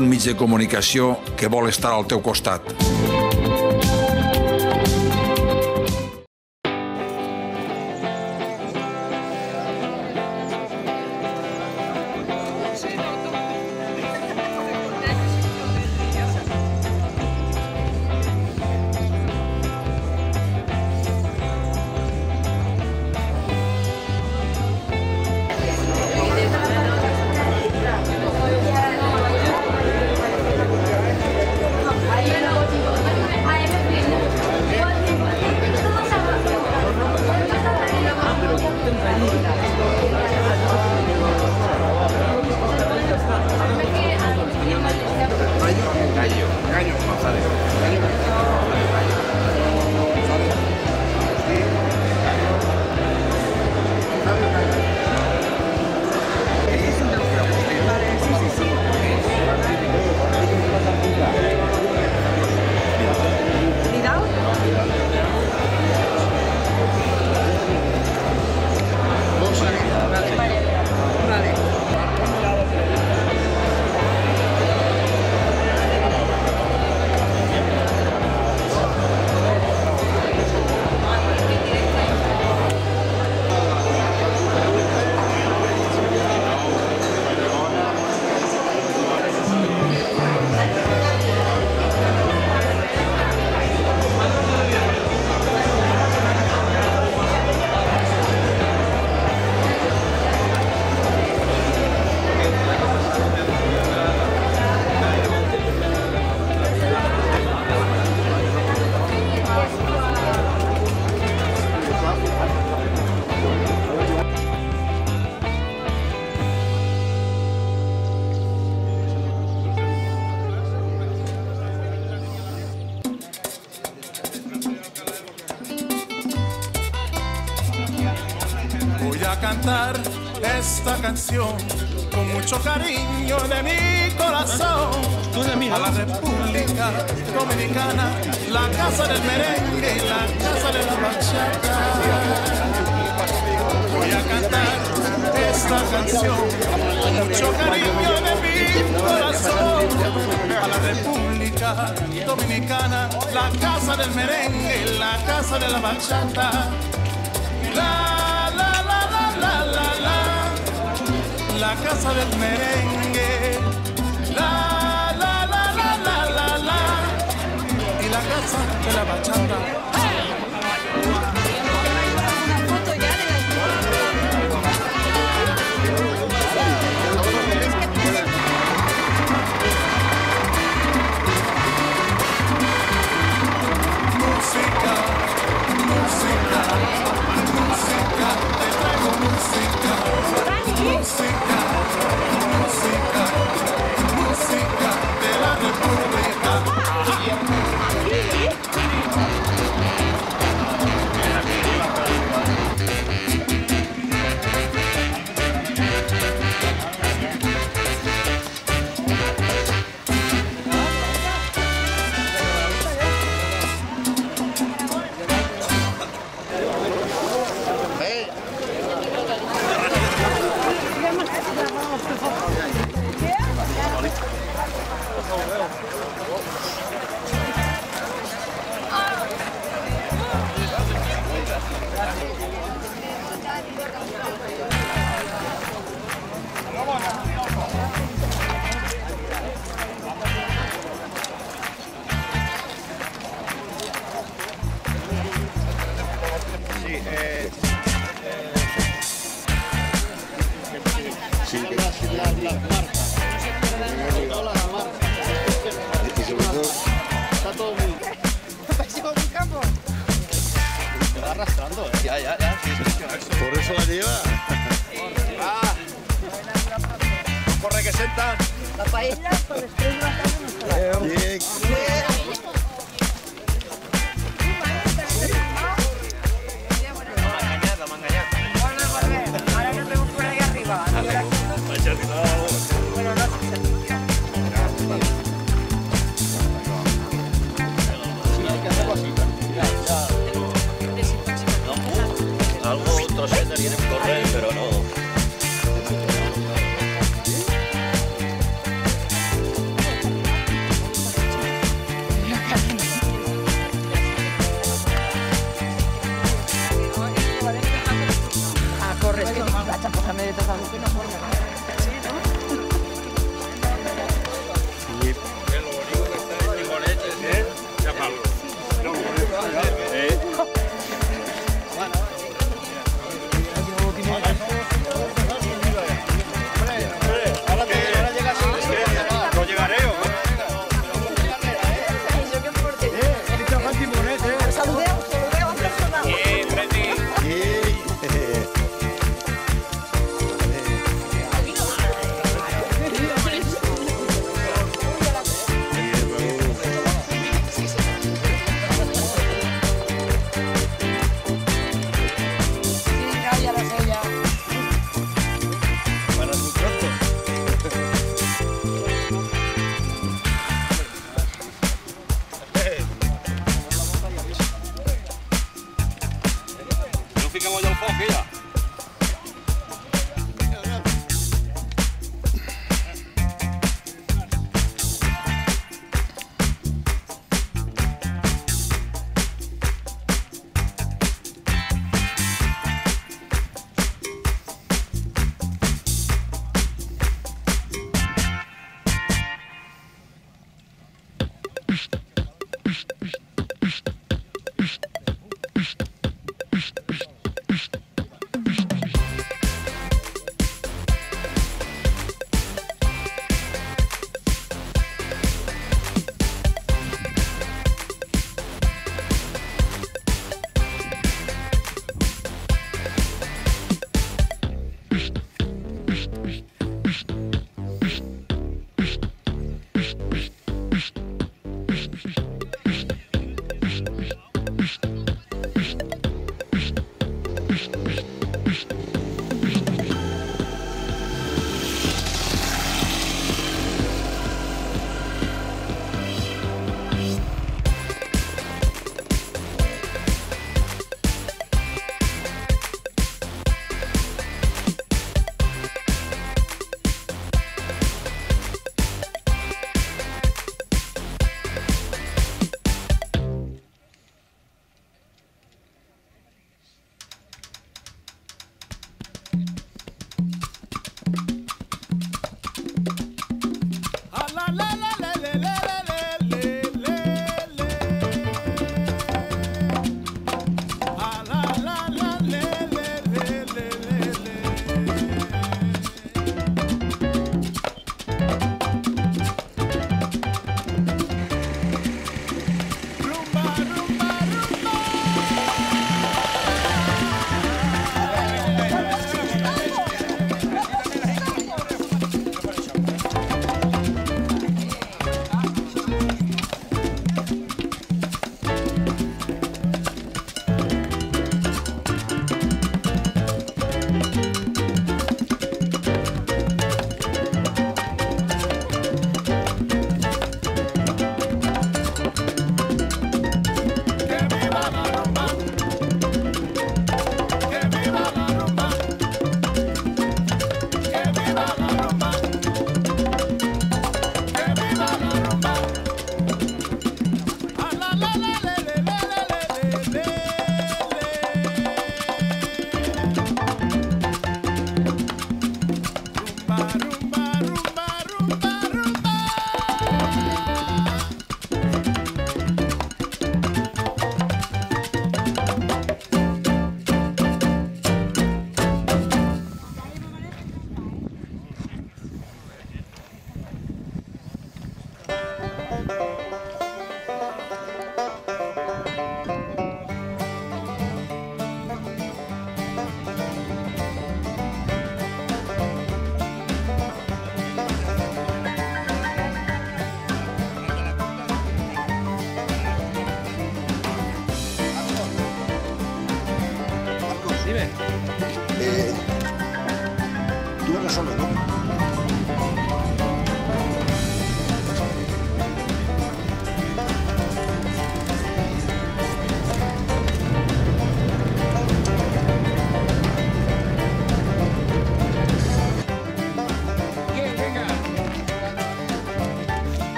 un mig de comunicació que vol estar al teu costat. Canción con mucho cariño de mi corazón a la República Dominicana, la casa del merengue y la casa de la bachata. Voy a cantar esta canción con mucho cariño de mi corazón a la República Dominicana, la casa del merengue y la casa de la bachata. La, la, casa del merengue. La, la, la, la, la, la, y la casa de la bachata. Que isso? 감사합니다.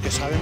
Que saben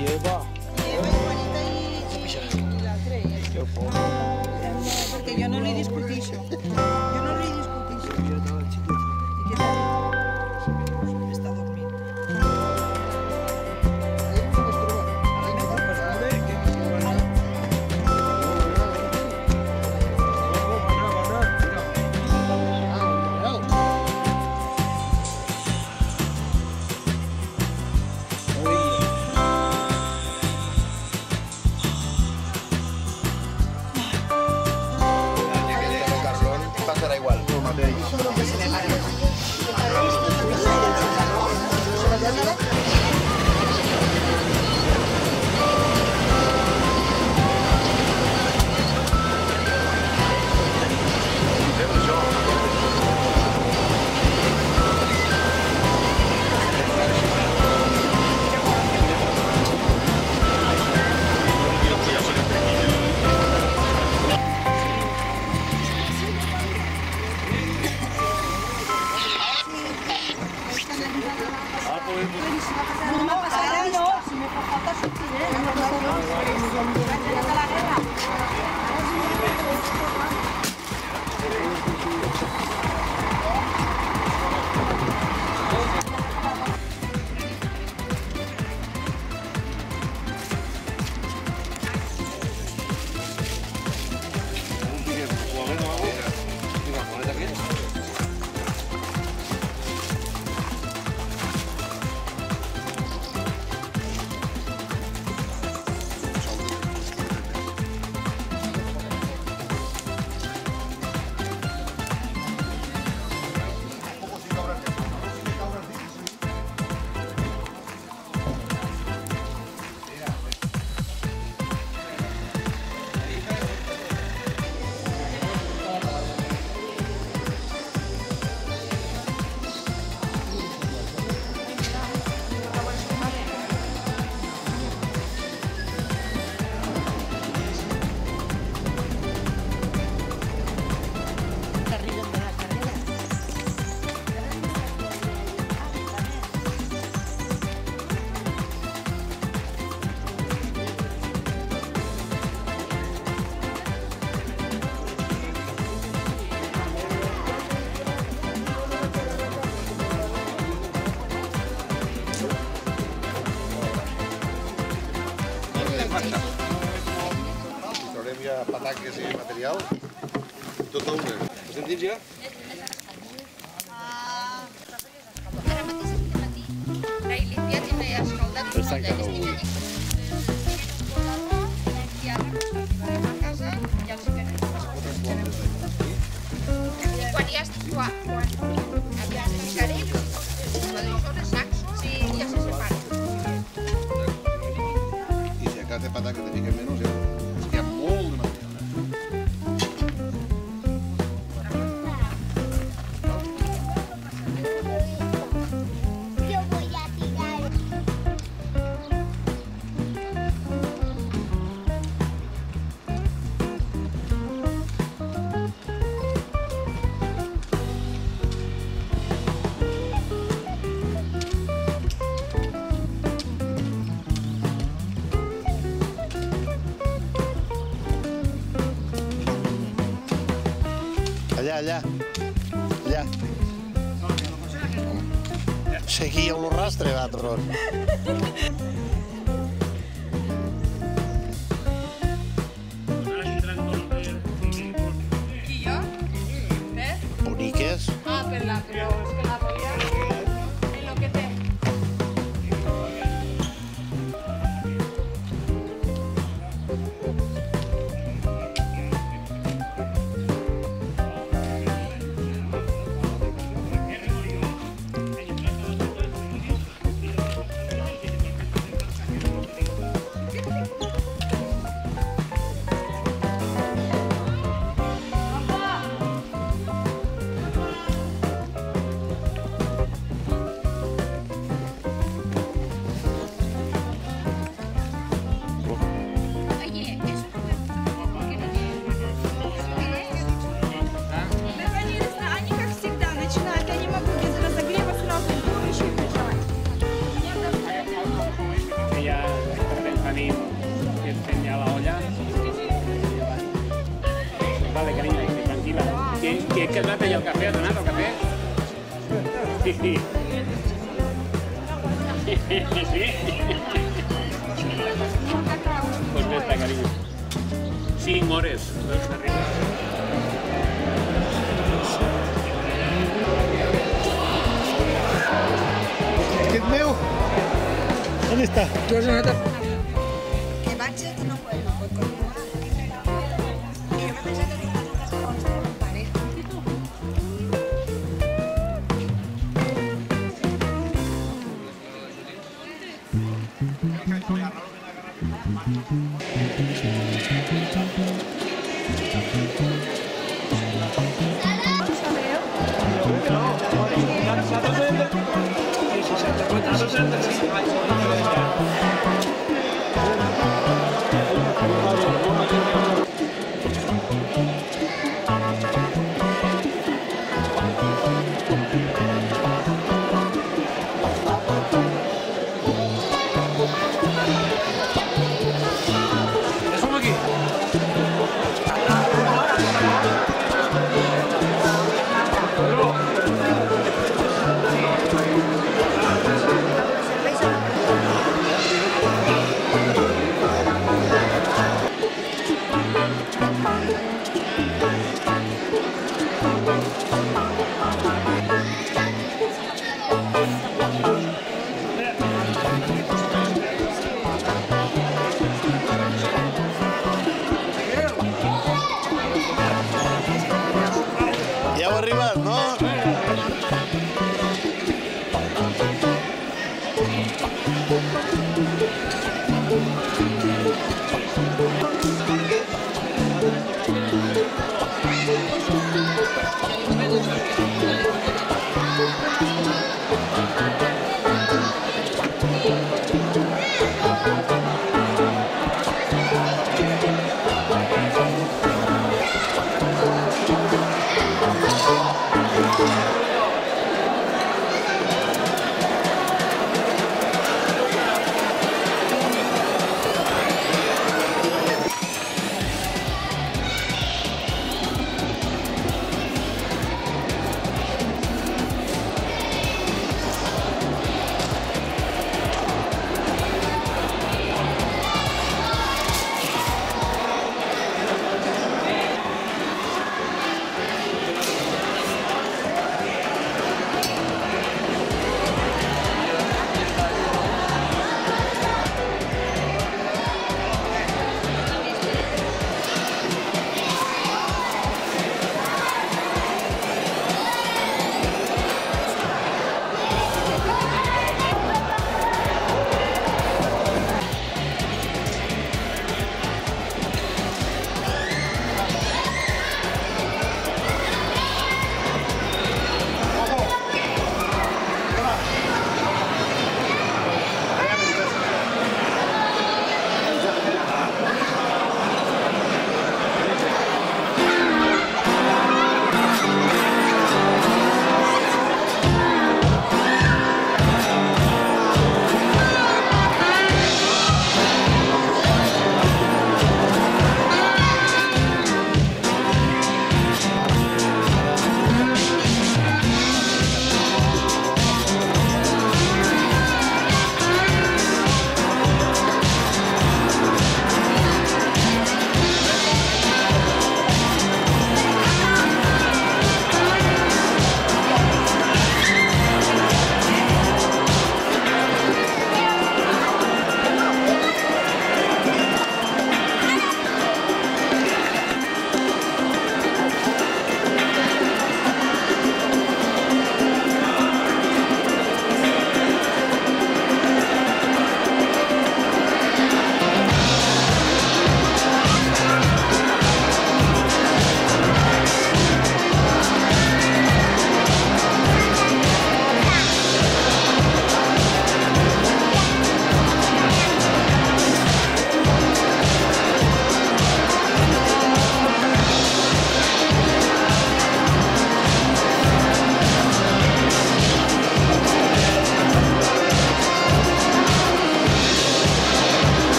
lleva. Lleva y, y. Porque yo no le discutí eso. seguia un rastre, d'Atron. Thank you.